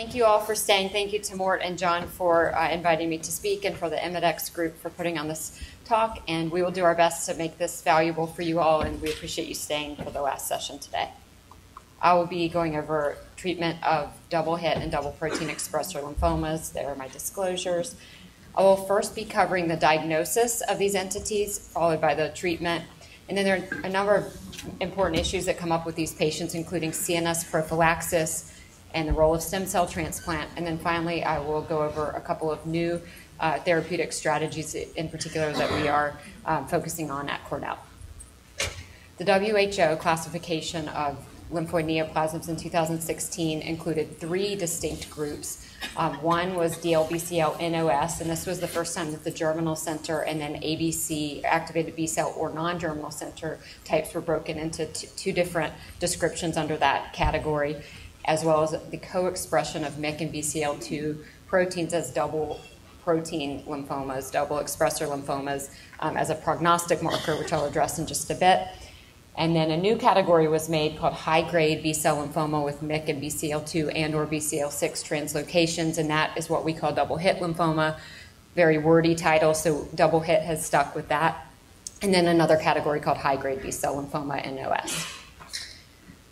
Thank you all for staying. Thank you to Mort and John for uh, inviting me to speak and for the Imedex group for putting on this talk. And we will do our best to make this valuable for you all, and we appreciate you staying for the last session today. I will be going over treatment of double hit and double protein expressor lymphomas. There are my disclosures. I will first be covering the diagnosis of these entities, followed by the treatment. And then there are a number of important issues that come up with these patients, including CNS prophylaxis and the role of stem cell transplant. And then finally, I will go over a couple of new uh, therapeutic strategies in particular that we are um, focusing on at Cornell. The WHO classification of lymphoid neoplasms in 2016 included three distinct groups. Um, one was DLBCL NOS, and this was the first time that the germinal center and then ABC, activated B cell or non germinal center types, were broken into two different descriptions under that category, as well as the co expression of MYC and BCL2 proteins as double protein lymphomas, double expressor lymphomas, um, as a prognostic marker, which I'll address in just a bit. And then a new category was made called high-grade B-cell lymphoma with MYC and BCL2 and or BCL6 translocations, and that is what we call double hit lymphoma. Very wordy title, so double hit has stuck with that. And then another category called high-grade B-cell lymphoma NOS.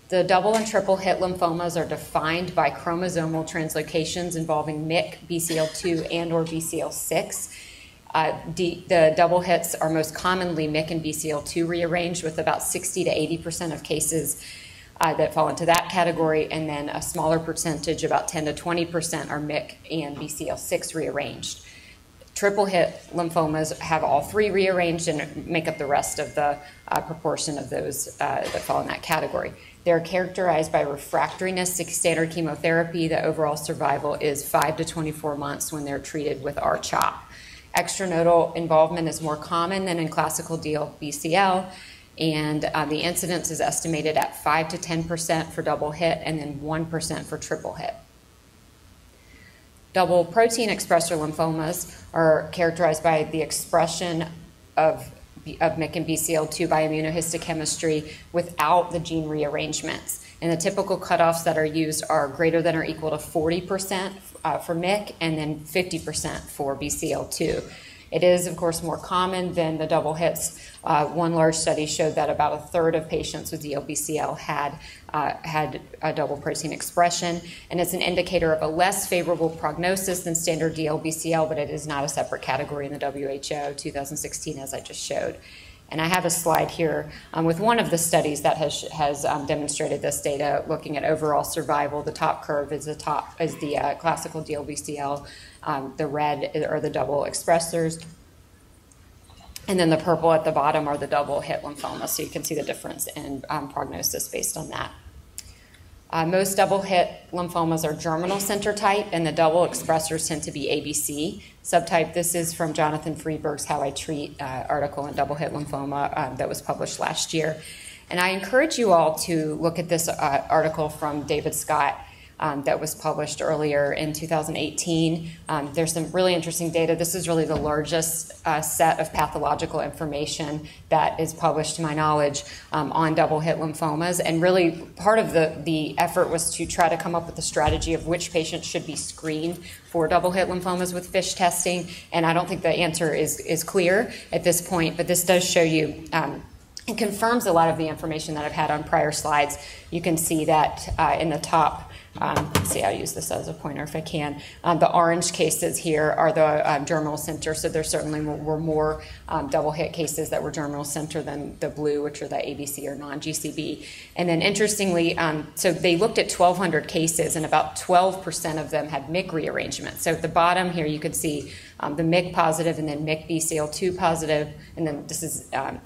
The double and triple hit lymphomas are defined by chromosomal translocations involving MYC, BCL2, and or BCL6 uh, D, the double hits are most commonly MYC and BCL2 rearranged, with about 60 to 80 percent of cases uh, that fall into that category, and then a smaller percentage, about 10 to 20 percent, are MYC and BCL6 rearranged. Triple hit lymphomas have all three rearranged and make up the rest of the uh, proportion of those uh, that fall in that category. They're characterized by refractoriness to standard chemotherapy. The overall survival is 5 to 24 months when they're treated with R-CHOP. Extranodal involvement is more common than in classical DLBCL, and uh, the incidence is estimated at 5 to 10% for double hit and then 1% for triple hit. Double protein expressor lymphomas are characterized by the expression of, of MYC and BCL2 by immunohistochemistry without the gene rearrangements. And the typical cutoffs that are used are greater than or equal to 40% uh, for MYC and then 50% for BCL2. It is, of course, more common than the double hits. Uh, one large study showed that about a third of patients with DLBCL had uh, had a double protein expression, and it's an indicator of a less favorable prognosis than standard DLBCL, but it is not a separate category in the WHO 2016, as I just showed. And I have a slide here um, with one of the studies that has, has um, demonstrated this data, looking at overall survival. The top curve is the top is the uh, classical DLBCL, um, the red are the double expressors, and then the purple at the bottom are the double hit lymphoma. So you can see the difference in um, prognosis based on that. Uh, most double hit lymphomas are germinal center type, and the double expressors tend to be ABC subtype. This is from Jonathan Friedberg's How I Treat uh, article on double hit lymphoma um, that was published last year. And I encourage you all to look at this uh, article from David Scott um, that was published earlier in 2018. Um, there's some really interesting data. This is really the largest uh, set of pathological information that is published, to my knowledge, um, on double hit lymphomas. And really, part of the, the effort was to try to come up with a strategy of which patients should be screened for double hit lymphomas with FISH testing. And I don't think the answer is, is clear at this point, but this does show you. Um, it confirms a lot of the information that I've had on prior slides. You can see that uh, in the top um, see, I'll use this as a pointer if I can. Um, the orange cases here are the um, germinal center, so there certainly were more um, double hit cases that were germinal center than the blue, which are the ABC or non GCB. And then interestingly, um, so they looked at 1,200 cases, and about 12% of them had MYC rearrangement. So at the bottom here, you can see um, the MYC positive and then MYC BCL2 positive, and then this is um,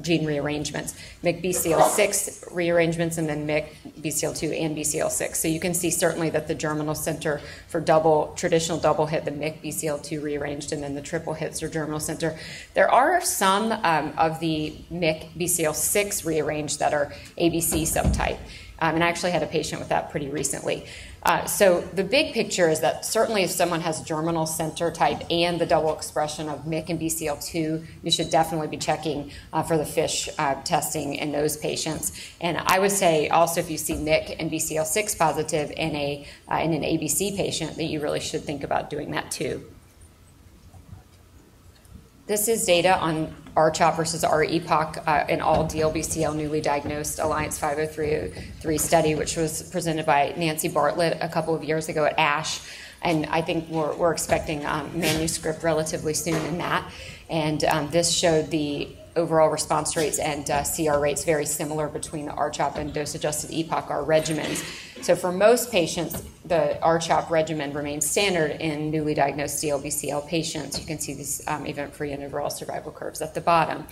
gene rearrangements, MYC BCL6 rearrangements, and then MYC BCL2 and BCL6. So you can see certainly that the germinal center for double traditional double hit, the MYC BCL2 rearranged, and then the triple hits or germinal center. There are some um, of the MYC BCL6 rearranged that are ABC subtype. Um, and I actually had a patient with that pretty recently. Uh, so the big picture is that certainly if someone has germinal center type and the double expression of MYC and BCL2, you should definitely be checking uh, for the FISH uh, testing in those patients. And I would say also if you see MYC and BCL6 positive in a uh, in an ABC patient, that you really should think about doing that too. This is data on RCHOP versus R-EPOCH uh, in all DLBCL newly diagnosed Alliance 503 study, which was presented by Nancy Bartlett a couple of years ago at ASH. And I think we're, we're expecting um, manuscript relatively soon in that. And um, this showed the overall response rates and uh, CR rates very similar between the RCHOP and dose-adjusted EPOCH-R regimens. So for most patients, the RCHOP regimen remains standard in newly diagnosed DLBCL patients. You can see these um, event-free and overall survival curves at the bottom.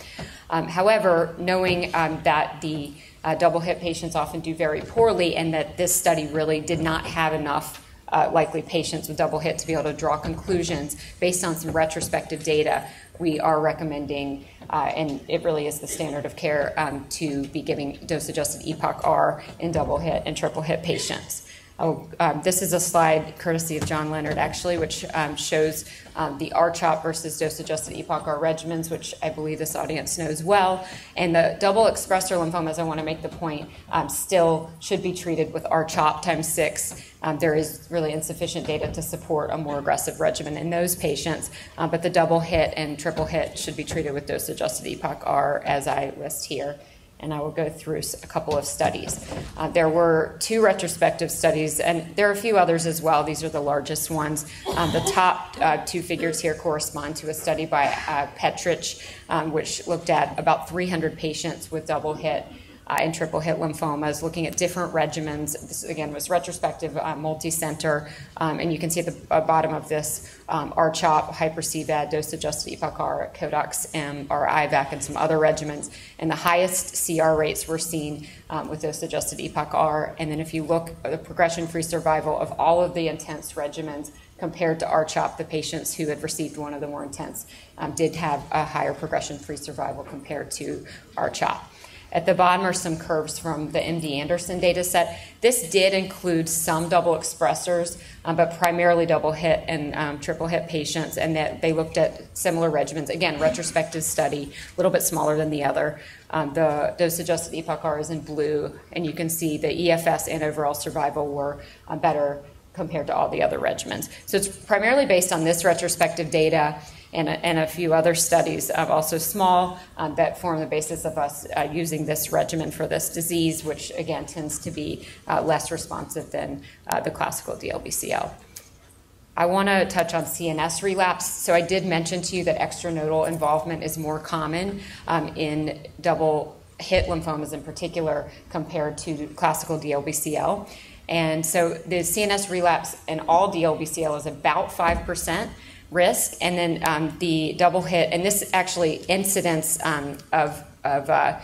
Um, however, knowing um, that the uh, double hit patients often do very poorly and that this study really did not have enough uh, likely patients with double hit to be able to draw conclusions based on some retrospective data, we are recommending uh, and it really is the standard of care um, to be giving dose adjusted EPOCH R in double hit and triple hit patients. Oh, um, this is a slide courtesy of John Leonard, actually, which um, shows um, the RCHOP versus dose-adjusted EPOCH-R regimens, which I believe this audience knows well. And the double expressor lymphomas, I want to make the point, um, still should be treated with RCHOP times six. Um, there is really insufficient data to support a more aggressive regimen in those patients, uh, but the double hit and triple hit should be treated with dose-adjusted EPOCH-R, as I list here and I will go through a couple of studies. Uh, there were two retrospective studies, and there are a few others as well. These are the largest ones. Um, the top uh, two figures here correspond to a study by uh, Petrich, um, which looked at about 300 patients with double hit uh, and triple hit lymphomas, looking at different regimens. This, again, was retrospective, uh, multi center, um, and you can see at the uh, bottom of this um, RCHOP, Hyper-CVAD, dose adjusted EPOCH-R, Codox M, or IVAC, and some other regimens. And the highest CR rates were seen um, with dose adjusted EPOCH-R. And then if you look at the progression free survival of all of the intense regimens, compared to RCHOP, the patients who had received one of the more intense um, did have a higher progression free survival compared to RCHOP. At the bottom are some curves from the MD Anderson data set. This did include some double expressors, um, but primarily double hit and um, triple hit patients, and that they looked at similar regimens. Again, retrospective study, a little bit smaller than the other. Um, the dose adjusted EPOCH-R is in blue, and you can see the EFS and overall survival were uh, better compared to all the other regimens. So it's primarily based on this retrospective data and a, and a few other studies, of also small, um, that form the basis of us uh, using this regimen for this disease, which again tends to be uh, less responsive than uh, the classical DLBCL. I want to touch on CNS relapse. So I did mention to you that extranodal involvement is more common um, in double hit lymphomas in particular compared to classical DLBCL. And so the CNS relapse in all DLBCL is about 5% risk, and then um, the double hit, and this actually incidence um, of, of uh,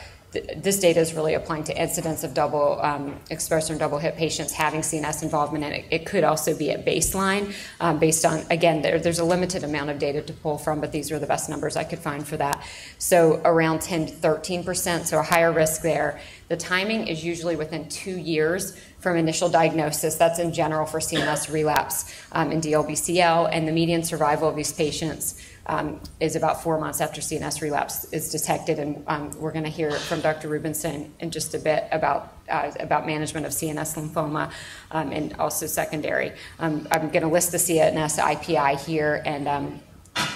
this data is really applying to incidence of double um, exposure and double hit patients having CNS involvement, and it, it could also be at baseline um, based on, again, there, there's a limited amount of data to pull from, but these are the best numbers I could find for that. So around 10 to 13%, so a higher risk there. The timing is usually within two years from initial diagnosis. That's in general for CNS relapse um, in DLBCL, and the median survival of these patients um, is about four months after CNS relapse is detected. And um, we're going to hear from Dr. Rubinson in just a bit about uh, about management of CNS lymphoma um, and also secondary. Um, I'm going to list the CNS IPI here and.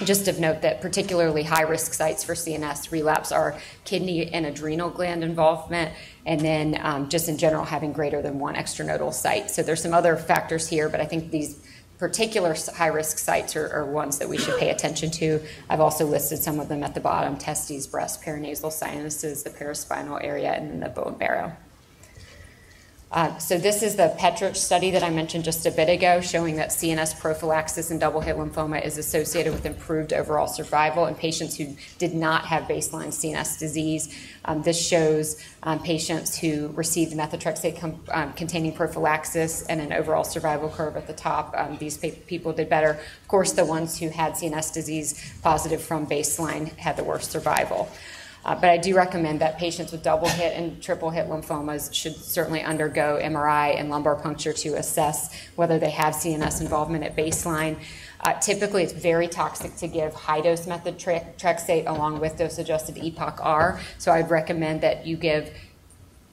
Just of note that particularly high risk sites for CNS relapse are kidney and adrenal gland involvement, and then um, just in general having greater than one extranodal site. So there's some other factors here, but I think these particular high risk sites are, are, ones that we should pay attention to. I've also listed some of them at the bottom testes, breast, paranasal sinuses, the paraspinal area, and then the bone marrow. Uh, so this is the Petrich study that I mentioned just a bit ago, showing that CNS prophylaxis in double hit lymphoma is associated with improved overall survival in patients who did not have baseline CNS disease. Um, this shows um, patients who received methotrexate com- um, containing prophylaxis and an overall survival curve at the top. Um, these people did better. Of course, the ones who had CNS disease positive from baseline had the worst survival. Uh, but I do recommend that patients with double hit and triple hit lymphomas should certainly undergo MRI and lumbar puncture to assess whether they have CNS involvement at baseline. Uh, typically, it's very toxic to give high dose methotrexate along with dose adjusted EPOCH R. So I'd recommend that you give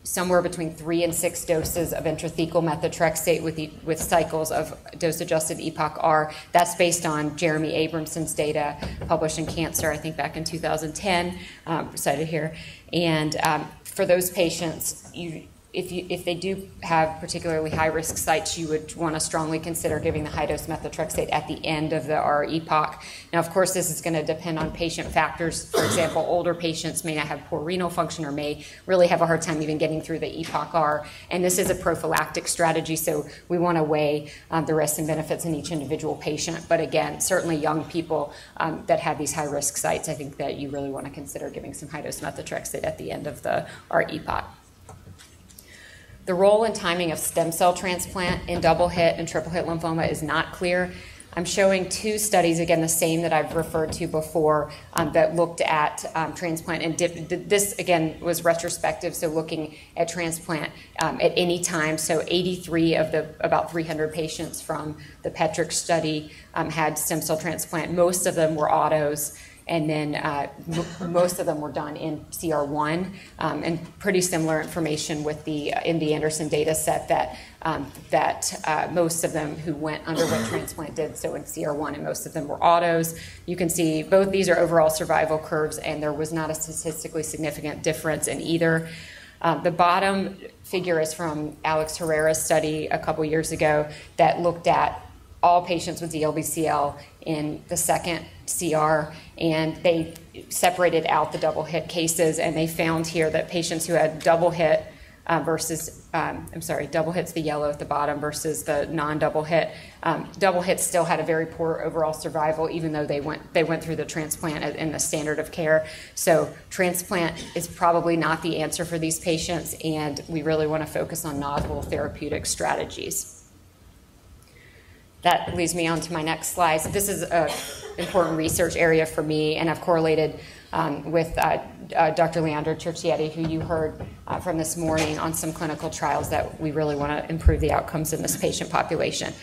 somewhere between three and six doses of intrathecal methotrexate with, the, with cycles of dose adjusted EPOCH R. That's based on Jeremy Abramson's data published in Cancer, I think back in 2010, um, cited here. And um, for those patients, you if, you, if they do have particularly high risk sites, you would want to strongly consider giving the high dose methotrexate at the end of the R-EPOCH. Now, of course, this is going to depend on patient factors. For example, older patients may not have poor renal function or may really have a hard time even getting through the EPOCH-R. And this is a prophylactic strategy, so we want to weigh um, the risks and benefits in each individual patient. But again, certainly young people um, that have these high risk sites, I think that you really want to consider giving some high dose methotrexate at the end of the R-EPOCH. The role and timing of stem cell transplant in double hit and triple hit lymphoma is not clear. I'm showing two studies, again, the same that I've referred to before, um, that looked at um, transplant. And dip, this, again, was retrospective, so looking at transplant um, at any time. So 83 of the about 300 patients from the Petrich study um, had stem cell transplant. Most of them were autos and then uh, most of them were done in CR1, um, and pretty similar information with the uh, MD Anderson data set that um, that uh, most of them who went underwent transplant did so in CR1, and most of them were autos. You can see both these are overall survival curves, and there was not a statistically significant difference in either. Uh, the bottom figure is from Alex Herrera's study a couple years ago that looked at all patients with DLBCL in the second CR, and they separated out the double hit cases, and they found here that patients who had double hit uh, versus, um, I'm sorry, double hit's the yellow at the bottom versus the non-double hit. Um, double hits still had a very poor overall survival, even though they went they went through the transplant in the standard of care. So transplant is probably not the answer for these patients, and we really want to focus on novel therapeutic strategies that leads me on to my next slide. So this is an important research area for me, and I've correlated um, with uh, uh, Dr. Leandro Cerchietti, who you heard uh, from this morning on some clinical trials that we really want to improve the outcomes in this patient population.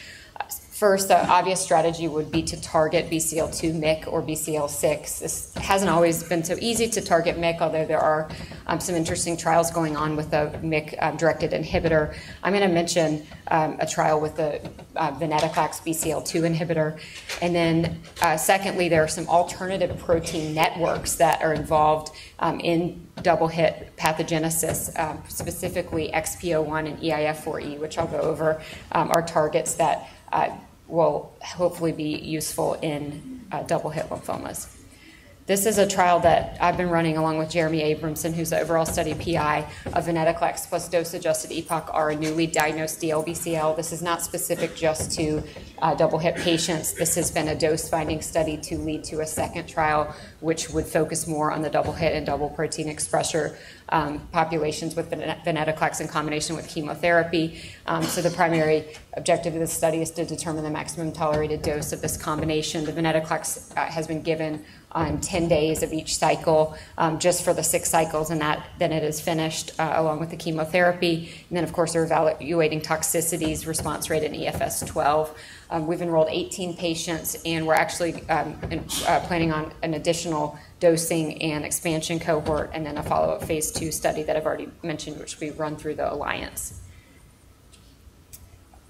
First, the obvious strategy would be to target BCL2 MYC or BCL6. This hasn't always been so easy to target MYC, although there are um, some interesting trials going on with a MYC um, directed inhibitor. I'm going to mention um, a trial with the uh, venetoclax BCL2 inhibitor. And then, uh, secondly, there are some alternative protein networks that are involved um, in double hit pathogenesis, um, specifically XPO1 and EIF4E, which I'll go over, um, are targets that uh, will hopefully be useful in uh, double hit lymphomas. This is a trial that I've been running along with Jeremy Abramson, who's the overall study PI of venetoclax plus dose-adjusted EPOCH R in newly diagnosed DLBCL. This is not specific just to double hit patients. This has been a dose-finding study to lead to a second trial, which would focus more on the double hit and double protein expressor um, populations with venetoclax in combination with chemotherapy. Um, so the primary objective of this study is to determine the maximum tolerated dose of this combination. The venetoclax uh, has been given on 10 days of each cycle um, just for the six cycles, and that then it is finished uh, along with the chemotherapy. And then, of course, they're evaluating toxicities, response rate, and EFS 12. Um, we've enrolled 18 patients, and we're actually um, in, uh, planning on an additional dosing and expansion cohort, and then a follow up phase two study that I've already mentioned, which we run through the Alliance.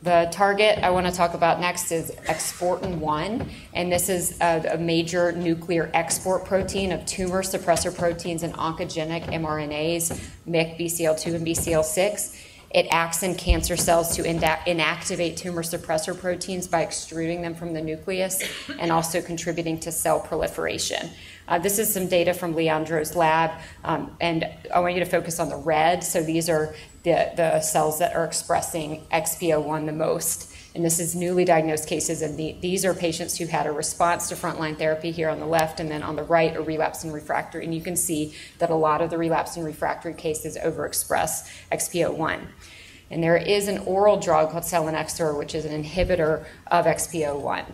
The target I want to talk about next is exportin 1, and this is a, a, major nuclear export protein of tumor suppressor proteins and oncogenic mRNAs, MYC, BCL2, and BCL6. It acts in cancer cells to inactivate tumor suppressor proteins by extruding them from the nucleus and also contributing to cell proliferation. Uh, this is some data from Leandro's lab, um, and I want you to focus on the red. So these are the, the cells that are expressing XPO1 the most. And this is newly diagnosed cases, and the, these are patients who had a response to frontline therapy here on the left, and then on the right, a relapse and refractory. And you can see that a lot of the relapse and refractory cases overexpress XPO1. And there is an oral drug called selinexor, which is an inhibitor of XPO1.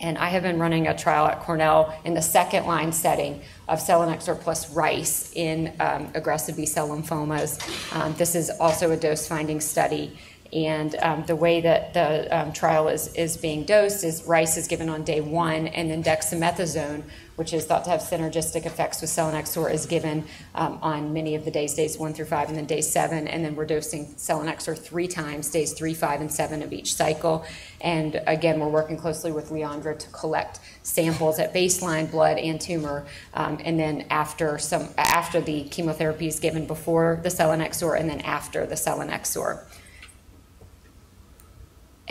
And I have been running a trial at Cornell in the second line setting of selinexor plus R-ICE in um, aggressive B cell lymphomas. Um, this is also a dose finding study. And um, the way that the um, trial is, is being dosed is R-ICE is given on day one, and then dexamethasone, which is thought to have synergistic effects with selinexor, is given um, on many of the days, days one through five, and then day seven. And then we're dosing selinexor three times, days three, five, and seven of each cycle. And again, we're working closely with Leandro to collect samples at baseline, blood, and tumor. Um, and then after some after the chemotherapy is given before the selinexor, and then after the selinexor.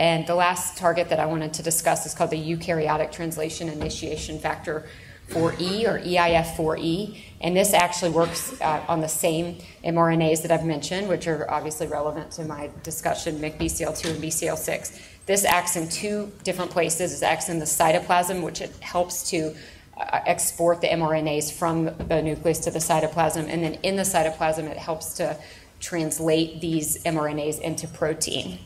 And the last target that I wanted to discuss is called the eukaryotic translation initiation factor 4E or EIF4E. And this actually works uh, on the same mRNAs that I've mentioned, which are obviously relevant to my discussion, MYC-BCL2 and BCL6. This acts in two different places. It acts in the cytoplasm, which it helps to uh, export the mRNAs from the nucleus to the cytoplasm. And then in the cytoplasm, it helps to translate these mRNAs into protein.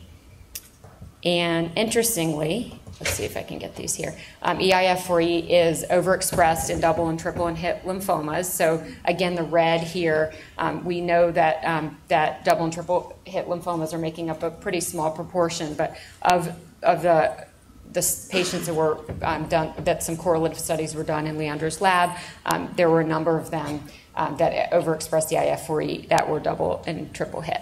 And interestingly, let's see if I can get these here. Um, EIF4E is overexpressed in double and triple and hit lymphomas. So again, the red here, um, we know that um, that double and triple hit lymphomas are making up a pretty small proportion, but of of the the patients that were um, done, that some correlative studies were done in Leandro's lab, um, there were a number of them um, that overexpressed the EIF4E that were double and triple hit.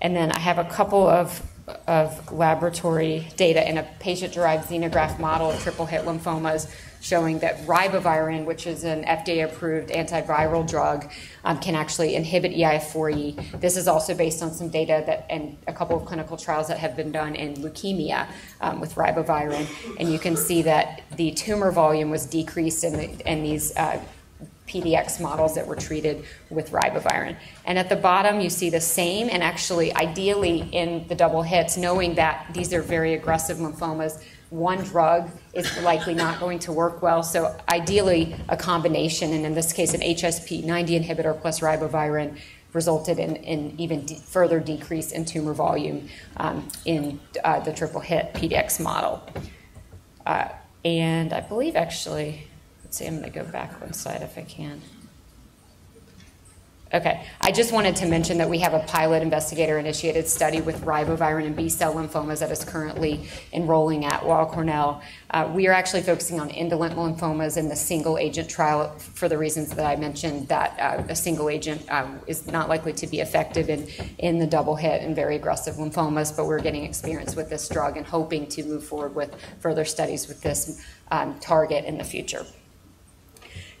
And then I have a couple of of laboratory data in a patient-derived xenograft model of triple-hit lymphomas showing that ribavirin, which is an FDA-approved antiviral drug, um, can actually inhibit EIF4E. This is also based on some data that and a couple of clinical trials that have been done in leukemia um, with ribavirin, and you can see that the tumor volume was decreased in, the, in these uh, PDX models that were treated with ribavirin. And at the bottom, you see the same, and actually, ideally, in the double hits, knowing that these are very aggressive lymphomas, one drug is likely not going to work well. So, ideally, a combination, and in this case, an HSP90 inhibitor plus ribavirin resulted in, in even further decrease in tumor volume um, in uh, the triple hit PDX model. Uh, and I believe actually, Let's see, I'm going to go back one slide if I can. Okay, I just wanted to mention that we have a pilot investigator initiated study with ribavirin and B cell lymphomas that is currently enrolling at Weill Cornell. Uh, we are actually focusing on indolent lymphomas in the single agent trial for the reasons that I mentioned that uh, a single agent um, is not likely to be effective in, in the double hit and very aggressive lymphomas, but we're getting experience with this drug and hoping to move forward with further studies with this um, target in the future.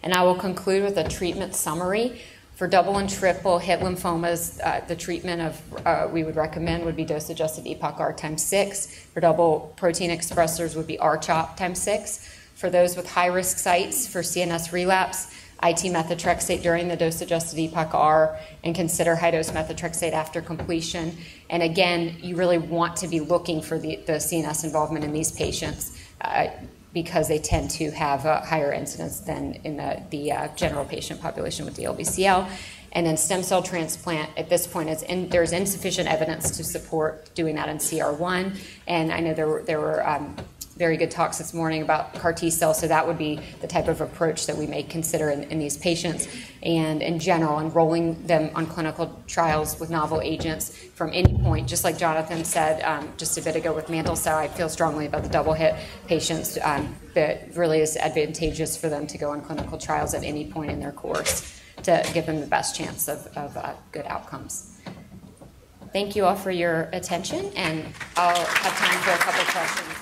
And I will conclude with a treatment summary. For double and triple hit lymphomas, uh, the treatment of uh, we would recommend would be dose adjusted EPOCH-R times six. For double protein expressors would be R-CHOP times six. For those with high risk sites for CNS relapse, IT methotrexate during the dose adjusted EPOCH-R and consider high dose methotrexate after completion. And again, you really want to be looking for the, the CNS involvement in these patients. Uh, because they tend to have a higher incidence than in the, the uh, general patient population with DLBCL. And then stem cell transplant, at this point, is in, there's insufficient evidence to support doing that in CR1. And I know there were, there were um, very good talks this morning about CAR T cells, so that would be the type of approach that we may consider in, in, these patients. And in general, enrolling them on clinical trials with novel agents from any point, just like Jonathan said um, just a bit ago with mantle cell, I feel strongly about the double hit patients um, that really is advantageous for them to go on clinical trials at any point in their course to give them the best chance of, of uh, good outcomes. Thank you all for your attention, and I'll have time for a couple questions.